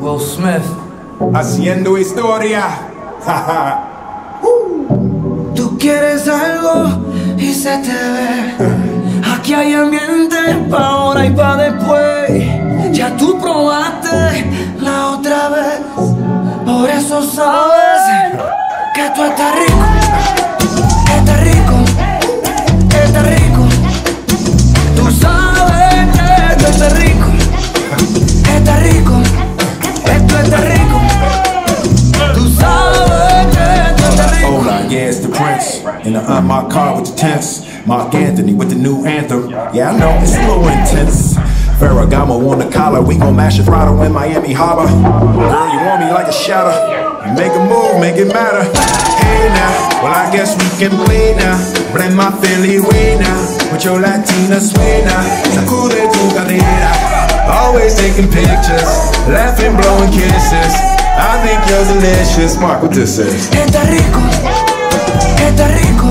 Will Smith. Haciendo historia. Tú quieres algo y se te ve. Aquí hay ambiente pa' ahora y pa' después. Ya tú probaste la otra vez. Por eso sabes que tú estás rico. It's the Prince. In the unmarked car with the tents. Marc Anthony with the new anthem. Yeah, I know, it's a little intense. Ferragamo on the collar, we gon' mash your throttle in Miami Harbor. Girl, you want me like a shadow. Make a move, make it matter. Hey now, well, I guess we can play now. Blend my Philly way now. With your Latina sway now. Sacude tu cadera. Always taking pictures, laughing, blowing kisses. I think you're delicious. Marc, what this is. Está rico.